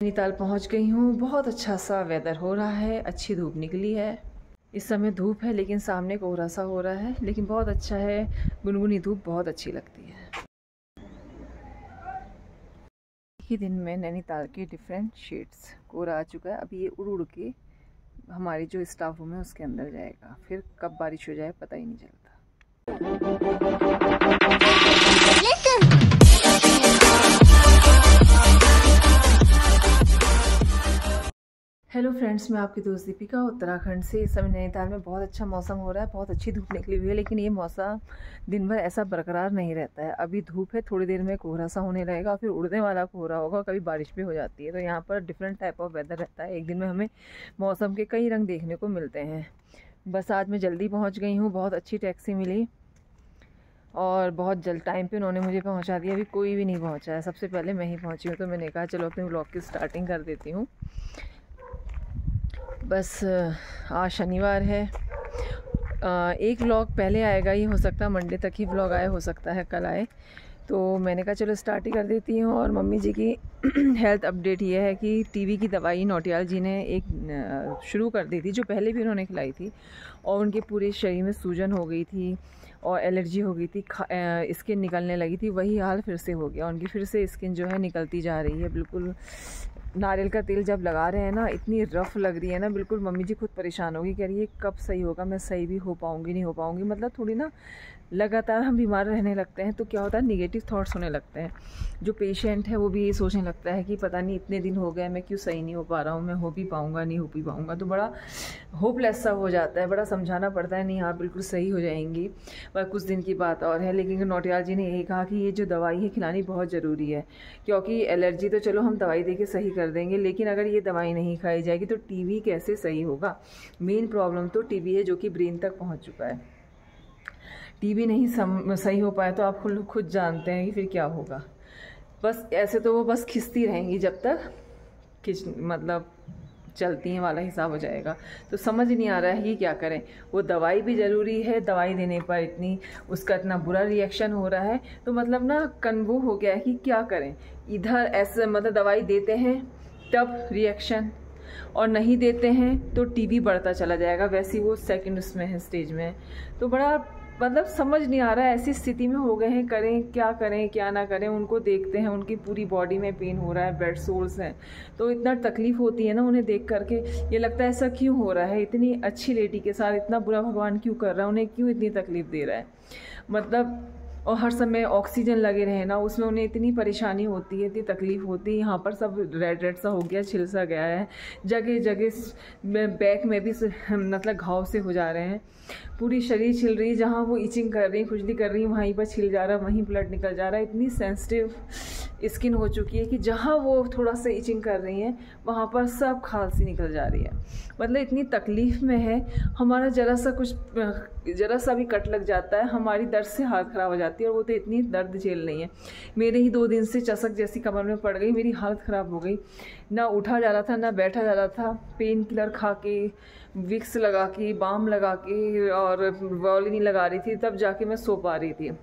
नैनीताल पहुँच गई हूँ। बहुत अच्छा सा वेदर हो रहा है। अच्छी धूप निकली है। इस समय धूप है, लेकिन सामने कोहरा सा हो रहा है। लेकिन बहुत अच्छा है। गुनगुनी धूप बहुत अच्छी लगती है। एक ही दिन में नैनीताल के डिफरेंट शेड्स कोहरा आ चुका है। अभी ये उड़ उड़ के हमारी जो स्टाफ रूम है, उसके अंदर जाएगा। फिर कब बारिश हो जाए, पता ही नहीं चलता। हेलो फ्रेंड्स मैं आपकी दोस्त दीपिका, उत्तराखंड से। इस समय नैनीताल में बहुत अच्छा मौसम हो रहा है, बहुत अच्छी धूप निकली हुई है, लेकिन ये मौसम दिन भर ऐसा बरकरार नहीं रहता है। अभी धूप है, थोड़ी देर में कोहरा सा होने लगेगा फिर उड़ने वाला कोहरा होगा, कभी बारिश भी हो जाती है। तो यहाँ पर डिफरेंट टाइप ऑफ़ वेदर रहता है। एक दिन में हमें मौसम के कई रंग देखने को मिलते हैं। बस आज मैं जल्दी पहुँच गई हूँ, बहुत अच्छी टैक्सी मिली और बहुत जल्द टाइम पे उन्होंने मुझे पहुँचा दिया। अभी कोई भी नहीं पहुँचा है। सबसे पहले मैं ही पहुँची हूँ तो मैंने कहा, चलो अपने ब्लॉग की स्टार्टिंग कर देती हूँ। बस आज शनिवार है। एक व्लॉग पहले आएगा ही, हो सकता है मंडे तक ही व्लॉग आए, हो सकता है कल आए। तो मैंने कहा, चलो स्टार्ट ही कर देती हूँ। और मम्मी जी की हेल्थ अपडेट ये है कि टीवी की दवाई नोटियाल जी ने एक शुरू कर दी थी, जो पहले भी उन्होंने खिलाई थी। और उनके पूरे शरीर में सूजन हो गई थी। और एलर्जी हो गई थी स्किन निकलने लगी थी, वही हाल फिर से हो गया। उनकी फिर से स्किन जो है निकलती जा रही है, बिल्कुल। नारियल का तेल जब लगा रहे हैं ना, इतनी रफ़ लग रही है ना, बिल्कुल मम्मी जी खुद परेशान होगी, कह रही है कब सही होगा? मैं सही भी हो पाऊँगी, नहीं हो पाऊँगी? मतलब थोड़ी ना लगातार हम बीमार रहने लगते हैं तो क्या होता है निगेटिव थाट्स होने लगते हैं। जो पेशेंट है, वो भी ये सोचने लगता है कि पता नहीं, इतने दिन हो गए, मैं क्यों सही नहीं हो पा रहा हूँ, मैं हो भी पाऊँगा, नहीं हो भी पाऊँगा। तो बड़ा होपलेस सा हो जाता है, बड़ा समझाना पड़ता है, नहीं हाँ बिल्कुल सही हो जाएँगी। पर कुछ दिन की बात और है, लेकिन नोटियाल जी ने यही कहा कि ये जो दवाई है, खिलानी बहुत ज़रूरी है, क्योंकि एलर्जी तो चलो हम दवाई दे के सही कर देंगे, लेकिन अगर ये दवाई नहीं खाई जाएगी तो टी कैसे सही होगा? मेन प्रॉब्लम तो टी है जो कि ब्रेन तक पहुँच चुका है। टीवी नहीं सही हो पाए तो आप खुद खुद जानते हैं कि फिर क्या होगा। बस ऐसे तो वो बस खिंचती रहेंगी जब तक खिंच मतलब चलती हैं, वाला हिसाब हो जाएगा। तो समझ नहीं आ रहा है कि क्या करें? वो दवाई भी ज़रूरी है, दवाई देने पर इतनी, उसका इतना बुरा रिएक्शन हो रहा है। तो मतलब ना, कन्वो हो गया है कि क्या करें? इधर ऐसे मतलब दवाई देते हैं, तब रिएक्शन और नहीं देते हैं तो टीबी बढ़ता चला जाएगा, वैसे वो सेकंड उसमें है स्टेज में तो बड़ा मतलब समझ नहीं आ रहा है, ऐसी स्थिति में हो गए हैं, करें, क्या करें, क्या ना करें, उनको देखते हैं, उनकी पूरी बॉडी में पेन हो रहा है ब्लड सोर्स हैं। तो इतना तकलीफ़ होती है ना उन्हें देख करके, ये लगता है ऐसा क्यों हो रहा है? इतनी अच्छी लेडी के साथ इतना बुरा भगवान क्यों कर रहा है? उन्हें क्यों इतनी तकलीफ़ दे रहा है? मतलब और हर समय ऑक्सीजन लगे रहे ना, उसमें उन्हें इतनी परेशानी होती है, इतनी तकलीफ़ होती है। यहाँ पर सब रेड रेड सा हो गया छिल सा गया है। जगह जगह बैक में भी मतलब घाव से हो जा रहे हैं। पूरी शरीर छिल रही है, जहाँ वो इचिंग कर रही खुजली कर रही वहीं पर छिल जा रहा है, वहीं ब्लड निकल जा रहा है। इतनी सेंसिटिव स्किन हो चुकी है कि जहाँ वो थोड़ा सा इचिंग कर रही हैं, वहाँ पर सब खांसी निकल जा रही है। मतलब इतनी तकलीफ़ में है, हमारा ज़रा सा कुछ, ज़रा सा भी कट लग जाता है, हमारी दर्द से हालत ख़राब हो जाती है और वो तो इतनी दर्द झेल नहीं है। मेरे ही दो दिन से चसक जैसी कमर में पड़ गई, मेरी हालत ख़राब हो गई। ना उठा जा रहा था, ना बैठा जा रहा था। पेन किलर खा के, विक्स लगा के, बाम लगा के और वॉलिनी लगा रही थी, तब जाके मैं सो पा रही थी।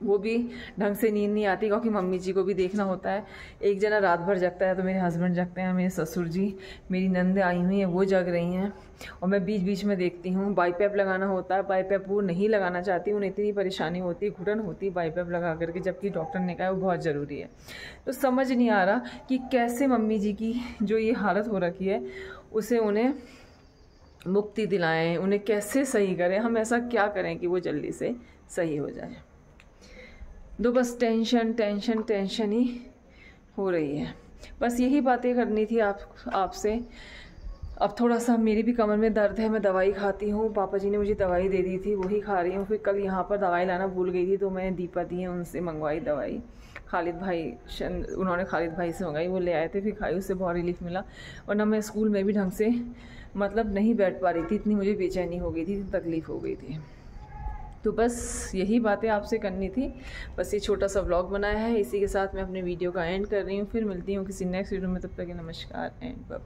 वो भी ढंग से नींद नहीं आती, क्योंकि मम्मी जी को भी देखना होता है। एक जना रात भर जगता है तो मेरे हस्बैंड जगते हैं, मेरे ससुर जी, मेरी नंदे आई हुई हैं, वो जग रही हैं। और मैं बीच बीच में देखती हूँ बाईपैप लगाना होता है बाईपैप वो नहीं लगाना चाहती, उन्हें इतनी परेशानी होती है, घुटन होती है बाईपैप लगा करके, जबकि डॉक्टर ने कहा वो बहुत ज़रूरी है। तो समझ नहीं आ रहा कि कैसे मम्मी जी की जो ये हालत हो रखी है, उसे उन्हें मुक्ति दिलाएँ, उन्हें कैसे सही करें, हम ऐसा क्या करें कि वो जल्दी से सही हो जाए। दो बस टेंशन टेंशन टेंशन ही हो रही है। बस यही बातें करनी थी आप, आपसे। अब थोड़ा सा मेरी भी कमर में दर्द है, मैं दवाई खाती हूँ। पापा जी ने मुझे दवाई दे दी थी, वही खा रही हूँ। फिर कल यहाँ पर दवाई लाना भूल गई थी तो मैंने दीपा दी है, उनसे मंगवाई दवाई। खालिद भाई उन्होंने खालिद भाई से मंगाई वो ले आए थे, फिर खाई, उससे बहुत रिलीफ मिला। वरना मैं स्कूल में भी ढंग से मतलब नहीं बैठ पा रही थी, इतनी मुझे बेचैनी हो गई थी, तकलीफ़ हो गई थी। तो बस यही बातें आपसे करनी थी। बस ये छोटा सा व्लॉग बनाया है। इसी के साथ मैं अपने वीडियो का एंड कर रही हूँ। फिर मिलती हूँ किसी नेक्स्ट वीडियो में। तब तक नमस्कार एंड बाय